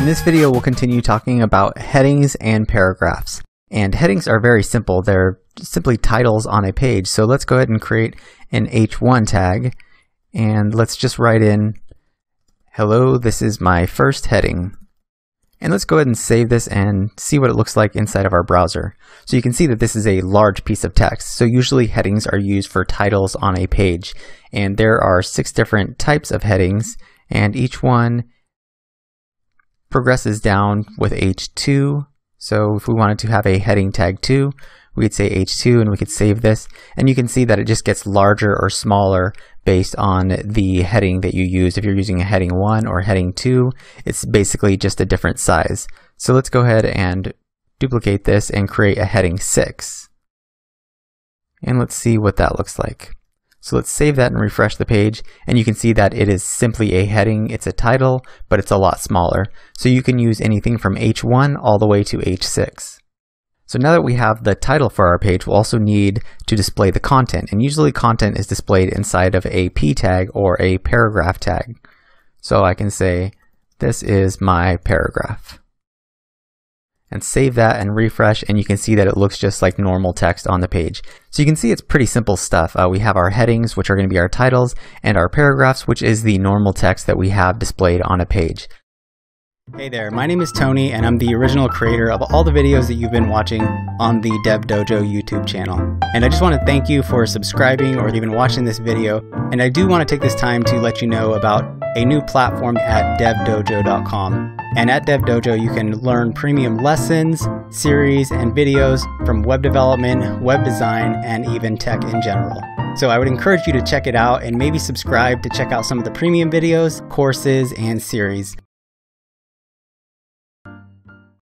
In this video, we'll continue talking about headings and paragraphs. And headings are very simple. They're simply titles on a page. So let's go ahead and create an H1 tag. And let's just write in, hello, this is my first heading. And let's go ahead and save this and see what it looks like inside of our browser. So you can see that this is a large piece of text. So usually headings are used for titles on a page. And there are six different types of headings, and each one progresses down with H2. So if we wanted to have a heading tag 2, we'd say H2 and we could save this. And you can see that it just gets larger or smaller based on the heading that you use. If you're using a heading 1 or heading 2, it's basically just a different size. So let's go ahead and duplicate this and create a heading 6. And let's see what that looks like. So let's save that and refresh the page, and you can see that it is simply a heading. It's a title, but it's a lot smaller. So you can use anything from H1 all the way to H6. So now that we have the title for our page, we'll also need to display the content. And usually content is displayed inside of a p tag or a paragraph tag. So I can say, this is my paragraph. And save that and refresh and you can see that it looks just like normal text on the page. So you can see it's pretty simple stuff. Uh, we have our headings, which are going to be our titles, and our paragraphs, which is the normal text that we have displayed on a page. Hey there, my name is Tony and I'm the original creator of all the videos that you've been watching on the Dev Dojo YouTube channel. And I just want to thank you for subscribing or even watching this video. And I do want to take this time to let you know about a new platform at devdojo.com. And at DevDojo, you can learn premium lessons, series, and videos from web development, web design, and even tech in general. So I would encourage you to check it out and maybe subscribe to check out some of the premium videos, courses, and series.